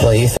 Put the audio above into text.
please.